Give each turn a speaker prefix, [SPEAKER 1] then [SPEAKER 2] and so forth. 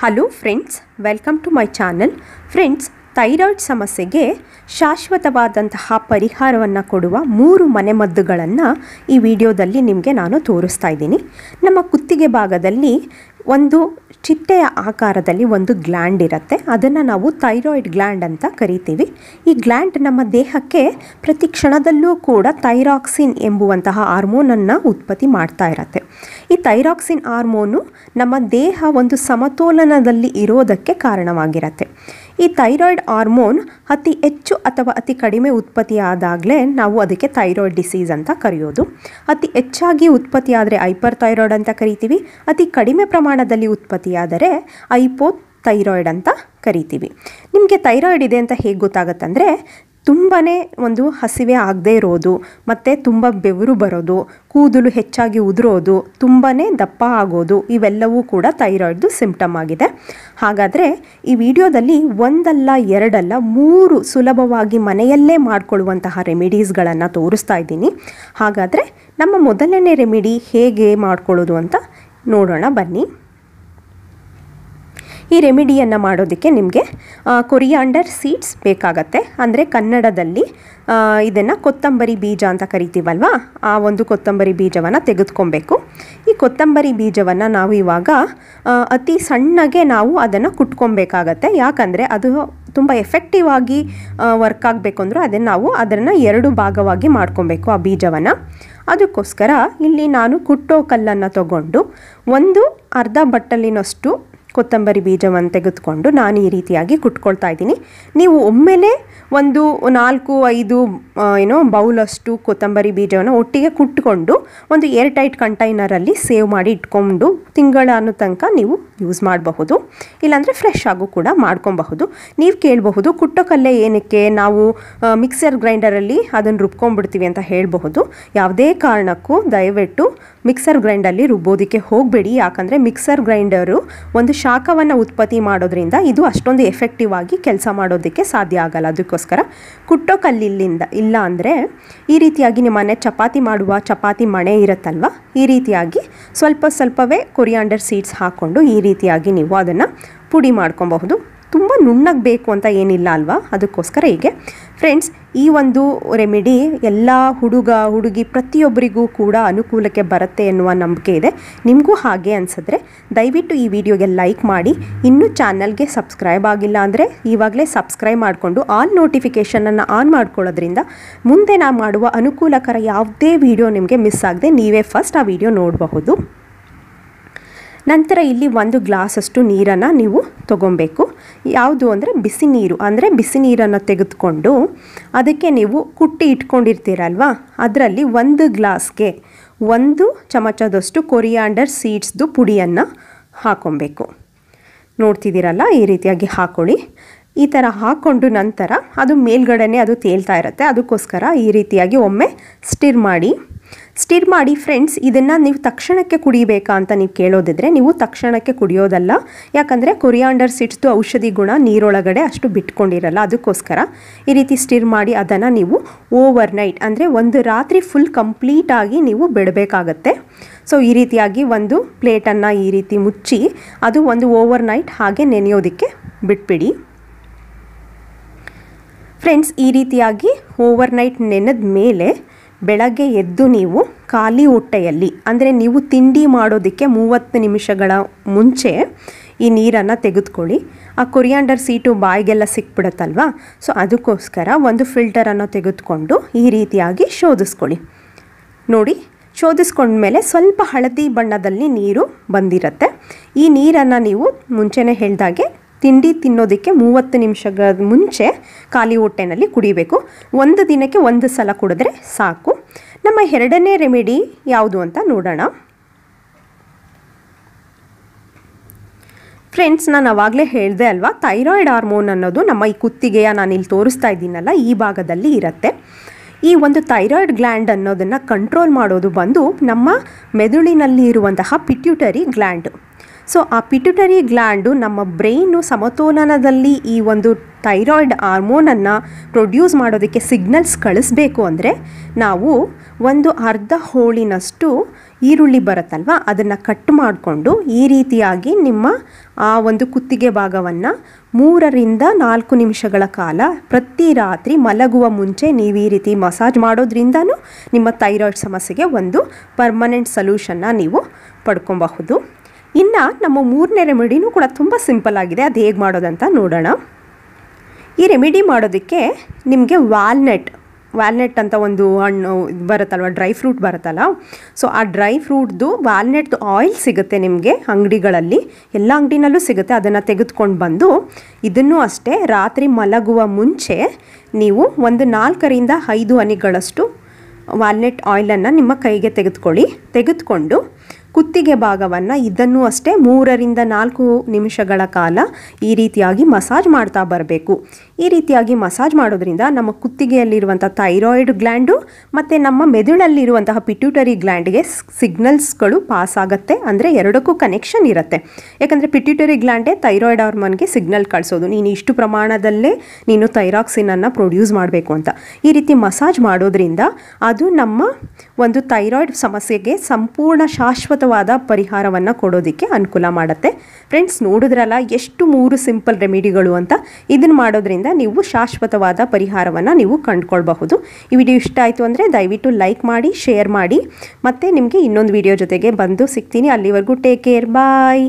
[SPEAKER 1] Hello friends, welcome to my channel. Friends, thyroid ಸಮಸ್ಯೆಗೆ ಶಾಶ್ವತವಾದಂತಹ ಪರಿಹಾರವನ್ನು ಕೊಡುವ ಮೂರು ಮನೆಮದ್ದುಗಳನ್ನು ಈ ವಿಡಿಯೋದಲ್ಲಿ ನಿಮಗೆ ನಾನು ತೋರಿಸ್ತಾ ಇದ್ದೀನಿ. ನಮ್ಮ ಕುತ್ತಿಗೆ ಭಾಗದಲ್ಲಿ ಒಂದು ಚಿಟ್ಟೆಯ ಆಕಾರದಲ್ಲಿ ಒಂದು ಗ್ಲ್ಯಾಂಡ್ ಇರುತ್ತೆ. ಅದನ್ನು ನಾವು ಥೈರಾಯ್ಡ್ ಗ್ಲ್ಯಾಂಡ್ ಅಂತ ಕರಿತೀವಿ. ಈ ಗ್ಲ್ಯಾಂಡ್ ನಮ್ಮ ದೇಹಕ್ಕೆ ಪ್ರತಿ ಕ್ಷಣದಲ್ಲೂ ಕೂಡ ಥೈರಾಕ್ಸಿನ್ ಎಂಬುವಂತಹ ಹಾರ್ಮೋನನ್ನು ಉತ್ಪತ್ತಿ ಮಾಡ್ತಾ ಇರತ್ತೆ. ಈ ಥೈರಾಕ್ಸಿನ್ ಹಾರ್ಮೋನು ನಮ್ಮ ದೇಹ ಒಂದು ಸಮತೋಲನದಲ್ಲಿ ಇರೋದಕ್ಕೆ ಕಾರಣವಾಗಿರತ್ತೆ. ಈ ಥೈರಾಯ್ಡ್ ಹಾರ್ಮೋನ್ ಅತಿ ಹೆಚ್ಚು ಅಥವಾ ಅತಿ ಕಡಿಮೆ ಉತ್ಪತ್ತಿಯಾದಾಗಲೇ ನಾವು ಅದಕ್ಕೆ ಥೈರಾಯ್ಡ್ ಡಿಸೀಸ್ ಅಂತ ಕರೆಯೋದು. ಅತಿ ಹೆಚ್ಚಾಗಿ ಉತ್ಪತ್ತಿಯಾದರೆ ಹೈಪರ್ ಥೈರಾಯ್ಡ್ ಅಂತ ಕರಿತೀವಿ. ಅತಿ ಕಡಿಮೆ ಪ್ರಮಾಣದಲ್ಲಿ ಉತ್ಪತ್ತಿಯಾದರೆ ಐಪೋ ಥೈರಾಯ್ಡ್ ಅಂತ ಕರಿತೀವಿ. ನಿಮಗೆ ಥೈರಾಯ್ಡ್ ಇದೆ ಅಂತ ಹೇಗೆ ಗೊತ್ತಾಗುತ್ತಂದರೆ ತುಂಬಾ ಒಂದು ಹಸಿವೆ ಆಗದೇ ಇರೋದು, ಮತ್ತು ತುಂಬ ಬೆವರು ಬರೋದು, ಕೂದಲು ಹೆಚ್ಚಾಗಿ ಉದುರೋದು ತುಂಬಾ ದಪ್ಪ ಆಗೋದು, ಇವೆಲ್ಲವೂ ಕೂಡ ಥೈರಾಯ್ಡ್ದು ಸಿಂಪ್ಟಮ್ ಆಗಿದೆ. ಹಾಗಾದರೆ ಈ ವಿಡಿಯೋದಲ್ಲಿ ಒಂದಲ್ಲ, ಎರಡಲ್ಲ, ಮೂರು ಸುಲಭವಾಗಿ ಮನೆಯಲ್ಲೇ ಮಾಡಿಕೊಳ್ಳುವಂತಹ ರೆಮಿಡೀಸ್ಗಳನ್ನು ತೋರಿಸ್ತಾ ಇದ್ದೀನಿ. ಹಾಗಾದರೆ ನಮ್ಮ ಮೊದಲನೇ ರೆಮಿಡಿ ಹೇಗೆ ಮಾಡ್ಕೊಳ್ಳೋದು ಅಂತ ನೋಡೋಣ ಬನ್ನಿ. ಈ ರೆಮಿಡಿಯನ್ನು ಮಾಡೋದಕ್ಕೆ ನಿಮಗೆ ಕೊರಿಯಾಂಡರ್ ಸೀಡ್ಸ್ ಬೇಕಾಗತ್ತೆ. ಅಂದರೆ ಕನ್ನಡದಲ್ಲಿ ಇದನ್ನು ಕೊತ್ತಂಬರಿ ಬೀಜ ಅಂತ ಕರಿತೀವಲ್ವ? ಆ ಒಂದು ಕೊತ್ತಂಬರಿ ಬೀಜವನ್ನು ತೆಗೆದುಕೊಬೇಕು. ಈ ಕೊತ್ತಂಬರಿ ಬೀಜವನ್ನು ನಾವು ಇವಾಗ ಅತಿ ಸಣ್ಣಗೆ ನಾವು ಅದನ್ನು ಕುಟ್ಕೊಬೇಕಾಗತ್ತೆ. ಯಾಕಂದರೆ ಅದು ತುಂಬ ಎಫೆಕ್ಟಿವ್ ಆಗಿ ವರ್ಕ್ ಆಗಬೇಕು ಅಂದರೂ ಅದನ್ನು ನಾವು ಅದನ್ನು ಎರಡು ಭಾಗವಾಗಿ ಮಾಡ್ಕೊಬೇಕು ಆ ಬೀಜವನ್ನು. ಅದಕ್ಕೋಸ್ಕರ ಇಲ್ಲಿ ನಾನು ಕುಟ್ಟೋ ಕಲ್ಲನ್ನು ತಗೊಂಡು, ಒಂದು ಅರ್ಧ ಬಟ್ಟಲಿನಷ್ಟು ಕೊತ್ತಂಬರಿ ಬೀಜವನ್ನು ತೆಗೆದುಕೊಂಡು ನಾನು ಈ ರೀತಿಯಾಗಿ ಕುಟ್ಕೊಳ್ತಾ ಇದ್ದೀನಿ. ನೀವು ಒಮ್ಮೆಲೇ ಒಂದು ನಾಲ್ಕು, ಐದು ಏನೋ ಬೌಲಷ್ಟು ಕೊತ್ತಂಬರಿ ಬೀಜವನ್ನು ಒಟ್ಟಿಗೆ ಕುಟ್ಕೊಂಡು ಒಂದು ಏರ್ ಟೈಟ್ ಕಂಟೈನರಲ್ಲಿ ಸೇವ್ ಮಾಡಿ ಇಟ್ಕೊಂಡು ತಿಂಗಳ ಅನ್ನೋ ತನಕ ನೀವು ಯೂಸ್ ಮಾಡಬಹುದು. ಇಲ್ಲಾಂದರೆ ಫ್ರೆಶ್ ಆಗು ಕೂಡ ಮಾಡ್ಕೊಬಹುದು. ನೀವು ಕೇಳಬಹುದು, ಕುಟ್ಟೋಕಲ್ಲೇ ಏನಕ್ಕೆ ನಾವು ಮಿಕ್ಸರ್ ಗ್ರೈಂಡರಲ್ಲಿ ಅದನ್ನು ರುಬ್ಕೊಂಡ್ಬಿಡ್ತೀವಿ ಅಂತ ಹೇಳಬಹುದು. ಯಾವುದೇ ಕಾರಣಕ್ಕೂ ದಯವಿಟ್ಟು ಮಿಕ್ಸರ್ ಗ್ರೈಂಡರಲ್ಲಿ ರುಬ್ಬೋದಕ್ಕೆ ಹೋಗಬೇಡಿ. ಯಾಕಂದರೆ ಮಿಕ್ಸರ್ ಗ್ರೈಂಡರು ಒಂದು ಶಾಖವನ್ನು ಉತ್ಪತ್ತಿ ಮಾಡೋದ್ರಿಂದ ಇದು ಅಷ್ಟೊಂದು ಎಫೆಕ್ಟಿವ್ ಆಗಿ ಕೆಲಸ ಮಾಡೋದಕ್ಕೆ ಸಾಧ್ಯ ಆಗಲ್ಲ. ಅದಕ್ಕೋಸ್ಕರ ಕುಟ್ಟೋ ಕಲ್ಲಿಲ್ಲಿಂದ, ಇಲ್ಲ ಅಂದರೆ ಈ ರೀತಿಯಾಗಿ ನಿಮ್ಮ ಮನೆ ಚಪಾತಿ ಮಾಡುವ ಚಪಾತಿ ಮಣೆ ಇರುತ್ತಲ್ವ, ಈ ರೀತಿಯಾಗಿ ಸ್ವಲ್ಪ ಸ್ವಲ್ಪವೇ ಕೊರಿಯಾಂಡರ್ ಸೀಡ್ಸ್ ಹಾಕ್ಕೊಂಡು ಈ ರೀತಿಯಾಗಿ ನೀವು ಅದನ್ನು ಪುಡಿ ಮಾಡ್ಕೊಬಹುದು. ತುಂಬ ನುಣ್ಣಗೆ ಬೇಕು ಅಂತ ಏನಿಲ್ಲ ಅಲ್ವಾ? ಅದಕ್ಕೋಸ್ಕರ ಹೀಗೆ. ಫ್ರೆಂಡ್ಸ್ ಈ ಒಂದು ರೆಮಿಡಿ ಎಲ್ಲ ಹುಡುಗ, ಹುಡುಗಿ ಪ್ರತಿಯೊಬ್ಬರಿಗೂ ಕೂಡ ಅನುಕೂಲಕ್ಕೆ ಬರುತ್ತೆ ಎನ್ನುವ ನಂಬಿಕೆ ಇದೆ. ನಿಮಗೂ ಹಾಗೆ ಅನಿಸಿದ್ರೆ ದಯವಿಟ್ಟು ಈ ವಿಡಿಯೋಗೆ ಲೈಕ್ ಮಾಡಿ. ಇನ್ನೂ ಚಾನಲ್ಗೆ ಸಬ್ಸ್ಕ್ರೈಬ್ ಆಗಿಲ್ಲ ಅಂದರೆ ಇವಾಗಲೇ ಸಬ್ಸ್ಕ್ರೈಬ್ ಮಾಡಿಕೊಂಡು ಆಲ್ ನೋಟಿಫಿಕೇಷನನ್ನು ಆನ್ ಮಾಡ್ಕೊಳ್ಳೋದ್ರಿಂದ ಮುಂದೆ ನಾವು ಮಾಡುವ ಅನುಕೂಲಕರ ಯಾವುದೇ ವಿಡಿಯೋ ನಿಮಗೆ ಮಿಸ್ ಆಗದೆ ನೀವೇ ಫಸ್ಟ್ ಆ ವಿಡಿಯೋ ನೋಡಬಹುದು. ನಂತರ ಇಲ್ಲಿ ಒಂದು ಗ್ಲಾಸಷ್ಟು ನೀರನ್ನು ನೀವು ತಗೊಬೇಕು ಯಾವುದು ಅಂದರೆ ಬಿಸಿ ನೀರು, ಅಂದರೆ ಬಿಸಿ ನೀರನ್ನು ತೆಗೆದುಕೊಂಡು ಅದಕ್ಕೆ ನೀವು ಕುಟ್ಟಿ ಇಟ್ಕೊಂಡಿರ್ತೀರಲ್ವ? ಅದರಲ್ಲಿ ಒಂದು ಗ್ಲಾಸ್ಗೆ ಒಂದು ಚಮಚದಷ್ಟು ಕೊರಿಯಾಂಡರ್ ಸೀಡ್ಸ್ದು ಪುಡಿಯನ್ನು ಹಾಕೊಬೇಕು ನೋಡ್ತಿದ್ದೀರಲ್ಲ, ಈ ರೀತಿಯಾಗಿ ಹಾಕೊಳ್ಳಿ. ಈ ಥರ ಹಾಕ್ಕೊಂಡು ನಂತರ ಅದು ಮೇಲ್ಗಡೆನೇ ಅದು ತೇಲ್ತಾ ಇರುತ್ತೆ. ಅದಕ್ಕೋಸ್ಕರ ಈ ರೀತಿಯಾಗಿ ಒಮ್ಮೆ ಸ್ಟಿರ್ ಮಾಡಿ ಸ್ಟಿರ್ ಮಾಡಿ, ಫ್ರೆಂಡ್ಸ್, ಇದನ್ನು ನೀವು ತಕ್ಷಣಕ್ಕೆ ಕುಡಿಬೇಕಾ ಅಂತ ನೀವು ಕೇಳೋದಿದ್ರೆ ನೀವು ತಕ್ಷಣಕ್ಕೆ ಕುಡಿಯೋದಲ್ಲ. ಯಾಕಂದರೆ ಕೊರಿಯಾಂಡರ್ ಸಿಟ್ಸ್ದು ಔಷಧಿ ಗುಣ ನೀರೊಳಗಡೆ ಅಷ್ಟು ಬಿಟ್ಕೊಂಡಿರಲ್ಲ, ಅದಕ್ಕೋಸ್ಕರ ಈ ರೀತಿ ಸ್ಟಿರ್ ಮಾಡಿ ಅದನ್ನು ನೀವು ಓವರ್ ನೈಟ್ ಅಂದರೆ ಒಂದು ರಾತ್ರಿ ಫುಲ್ ಕಂಪ್ಲೀಟಾಗಿ ನೀವು ಬಿಡಬೇಕಾಗತ್ತೆ. ಸೊ ಈ ರೀತಿಯಾಗಿ ಒಂದು ಪ್ಲೇಟನ್ನು ಈ ರೀತಿ ಮುಚ್ಚಿ ಅದು ಒಂದು ಓವರ್ ನೈಟ್ ಹಾಗೆ ನೆನೆಯೋದಕ್ಕೆ ಬಿಟ್ಬಿಡಿ. ಫ್ರೆಂಡ್ಸ್, ಈ ರೀತಿಯಾಗಿ ಓವರ್ ನೈಟ್ ನೆನೆದ ಮೇಲೆ ಬೆಳಗ್ಗೆ ಎದ್ದು ನೀವು ಖಾಲಿ ಹೊಟ್ಟೆಯಲ್ಲಿ, ಅಂದರೆ ನೀವು ತಿಂಡಿ ಮಾಡೋದಕ್ಕೆ ಮೂವತ್ತು ನಿಮಿಷಗಳ ಮುಂಚೆ ಈ ನೀರನ್ನು ತೆಗೆದುಕೊಳ್ಳಿ. ಆ ಕೊರಿಯಾಂಡರ್ ಸೀಟು ಬಾಯಿಗೆಲ್ಲ ಸಿಕ್ಬಿಡುತ್ತಲ್ವಾ? ಸೊ ಅದಕ್ಕೋಸ್ಕರ ಒಂದು ಫಿಲ್ಟರನ್ನು ತೆಗೆದುಕೊಂಡು ಈ ರೀತಿಯಾಗಿ ಶೋಧಿಸ್ಕೊಳ್ಳಿ. ನೋಡಿ, ಶೋಧಿಸ್ಕೊಂಡ್ಮೇಲೆ ಸ್ವಲ್ಪ ಹಳದಿ ಬಣ್ಣದಲ್ಲಿ ನೀರು ಬಂದಿರುತ್ತೆ. ಈ ನೀರನ್ನು ನೀವು ಮುಂಚೆನೇ ಹೇಳ್ದಾಗೆ ತಿಂಡಿ ತಿನ್ನೋದಕ್ಕೆ ಮೂವತ್ತು ನಿಮಿಷಗಳ ಮುಂಚೆ ಖಾಲಿ ಹೊಟ್ಟೆನಲ್ಲಿ ಕುಡಿಬೇಕು. ಒಂದು ದಿನಕ್ಕೆ ಒಂದು ಸಲ ಕುಡಿದ್ರೆ ಸಾಕು. ನಮ್ಮ ಎರಡನೇ ರೆಮಿಡಿ ಯಾವುದು ಅಂತ ನೋಡೋಣ. ಫ್ರೆಂಡ್ಸ್, ನಾನು ಅವಾಗಲೇ ಹೇಳಿದೆ ಅಲ್ವಾ, ಥೈರಾಯ್ಡ್ ಹಾರ್ಮೋನ್ ಅನ್ನೋದು ನಮ್ಮ ಈ ಕುತ್ತಿಗೆಯ ನಾನು ಇಲ್ಲಿ ತೋರಿಸ್ತಾ ಇದ್ದೀನಲ್ಲ, ಈ ಭಾಗದಲ್ಲಿ ಇರುತ್ತೆ. ಈ ಒಂದು ಥೈರಾಯ್ಡ್ ಗ್ಲ್ಯಾಂಡ್ ಅನ್ನೋದನ್ನು ಕಂಟ್ರೋಲ್ ಮಾಡೋದು ಬಂದು ನಮ್ಮ ಮೆದುಳಿನಲ್ಲಿ ಇರುವಂತಹ ಪಿಟ್ಯೂಟರಿ ಗ್ಲ್ಯಾಂಡ್. ಸೊ ಆ ಪಿಟ್ಯುಟರಿ ಗ್ಲ್ಯಾಂಡು ನಮ್ಮ ಬ್ರೈನು ಸಮತೋಲನದಲ್ಲಿ ಈ ಒಂದು ಥೈರಾಯ್ಡ್ ಹಾರ್ಮೋನನ್ನು ಪ್ರೊಡ್ಯೂಸ್ ಮಾಡೋದಕ್ಕೆ ಸಿಗ್ನಲ್ಸ್ ಕಳಿಸ್ಬೇಕು ಅಂದರೆ ನಾವು ಒಂದು ಅರ್ಧ ಹೋಳಿನಷ್ಟು ಈರುಳ್ಳಿ ಬರುತ್ತಲ್ವ? ಅದನ್ನು ಕಟ್ ಮಾಡಿಕೊಂಡು ಈ ರೀತಿಯಾಗಿ ನಿಮ್ಮ ಆ ಒಂದು ಕುತ್ತಿಗೆ ಭಾಗವನ್ನು ಮೂರರಿಂದ ನಾಲ್ಕು ನಿಮಿಷಗಳ ಕಾಲ ಪ್ರತಿ ರಾತ್ರಿ ಮಲಗುವ ಮುಂಚೆ ನೀವು ಈ ರೀತಿ ಮಸಾಜ್ ಮಾಡೋದ್ರಿಂದನೂ ನಿಮ್ಮ ಥೈರಾಯ್ಡ್ ಸಮಸ್ಯೆಗೆ ಒಂದು ಪರ್ಮನೆಂಟ್ ಸೊಲ್ಯೂಷನ್ನ ನೀವು ಪಡ್ಕೊಬಹುದು. ಇನ್ನು ನಮ್ಮ ಮೂರನೇ ರೆಮಿಡಿನೂ ಕೂಡ ತುಂಬ ಸಿಂಪಲ್ ಆಗಿದೆ. ಅದು ಹೇಗೆ ಮಾಡೋದಂತ ನೋಡೋಣ. ಈ ರೆಮಿಡಿ ಮಾಡೋದಕ್ಕೆ ನಿಮಗೆ ವಾಲ್ನಟ್ ವಾಲ್ನಟ್ ಅಂತ ಒಂದು ಹಣ್ಣು ಬರುತ್ತಲ್ವ, ಡ್ರೈ ಫ್ರೂಟ್ ಬರುತ್ತಲ್ಲ. ಸೊ, ಆ ಡ್ರೈ ಫ್ರೂಟ್ದು, ವಾಲ್ನೆಟ್ದು ಆಯಿಲ್ ಸಿಗುತ್ತೆ ನಿಮಗೆ ಅಂಗಡಿಗಳಲ್ಲಿ. ಎಲ್ಲ ಅಂಗಡಿನಲ್ಲೂ ಸಿಗುತ್ತೆ, ಅದನ್ನು ತೆಗೆದುಕೊಂಡು ಬಂದು ಇದನ್ನು ಅಷ್ಟೇ ರಾತ್ರಿ ಮಲಗುವ ಮುಂಚೆ ನೀವು ಒಂದು ನಾಲ್ಕರಿಂದ ಐದು ಹನಿಗಳಷ್ಟು ವಾಲ್ನಟ್ ಆಯಿಲನ್ನು ನಿಮ್ಮ ಕೈಗೆ ತೆಗೆದುಕೊಳ್ಳಿ. ತೆಗೆದುಕೊಂಡು ಕುತ್ತಿಗೆ ಭಾಗವನ್ನು ಇದನ್ನು ಅಷ್ಟೇ ಮೂರರಿಂದ ನಾಲ್ಕು ನಿಮಿಷಗಳ ಕಾಲ ಈ ರೀತಿಯಾಗಿ ಮಸಾಜ್ ಮಾಡ್ತಾ ಬರಬೇಕು. ಈ ರೀತಿಯಾಗಿ ಮಸಾಜ್ ಮಾಡೋದ್ರಿಂದ ನಮ್ಮ ಕುತ್ತಿಗೆಯಲ್ಲಿರುವಂಥ ಥೈರಾಯ್ಡ್ ಗ್ಲ್ಯಾಂಡು ಮತ್ತು ನಮ್ಮ ಮೆದುಳಲ್ಲಿರುವಂತಹ ಪಿಟ್ಯೂಟರಿ ಗ್ಲ್ಯಾಂಡ್ಗೆ ಸಿಗ್ನಲ್ಸ್ಗಳು ಪಾಸ್ ಆಗುತ್ತೆ. ಅಂದರೆ ಎರಡಕ್ಕೂ ಕನೆಕ್ಷನ್ ಇರುತ್ತೆ. ಯಾಕಂದರೆ ಪಿಟ್ಯೂಟರಿ ಗ್ಲ್ಯಾಂಡೇ ಥೈರಾಯ್ಡ್ ಹಾರ್ಮೋನ್ಗೆ ಸಿಗ್ನಲ್ ಕಳಿಸೋದು. ನೀನು ಇಷ್ಟು ಪ್ರಮಾಣದಲ್ಲೇ ನೀನು ಥೈರಾಕ್ಸಿನನ್ನು ಪ್ರೊಡ್ಯೂಸ್ ಮಾಡಬೇಕು ಅಂತ. ಈ ರೀತಿ ಮಸಾಜ್ ಮಾಡೋದ್ರಿಂದ ಅದು ನಮ್ಮ ಒಂದು ಥೈರಾಯ್ಡ್ ಸಮಸ್ಯೆಗೆ ಸಂಪೂರ್ಣ ಶಾಶ್ವತವಾದ ಪರಿಹಾರವನ್ನು ಕೊಡೋದಕ್ಕೆ ಅನುಕೂಲ ಮಾಡುತ್ತೆ. ಫ್ರೆಂಡ್ಸ್ ನೋಡಿದ್ರಲ್ಲ ಎಷ್ಟು ಮೂರು ಸಿಂಪಲ್ ರೆಮಿಡಿಗಳು ಅಂತ. ಇದನ್ನು ಮಾಡೋದ್ರಿಂದ ನೀವು ಶಾಶ್ವತವಾದ ಪರಿಹಾರವನ್ನು ನೀವು ಕಂಡುಕೊಳ್ಬಹುದು. ಈ ವಿಡಿಯೋ ಇಷ್ಟ ಆಯಿತು ಅಂದರೆ ದಯವಿಟ್ಟು ಲೈಕ್ ಮಾಡಿ ಶೇರ್ ಮಾಡಿ. ಮತ್ತು ನಿಮಗೆ ಇನ್ನೊಂದು ವಿಡಿಯೋ ಜೊತೆಗೆ ಬಂದು ಸಿಗ್ತೀನಿ. ಅಲ್ಲಿವರೆಗೂ ಟೇಕ್ ಕೇರ್ ಬಾಯ್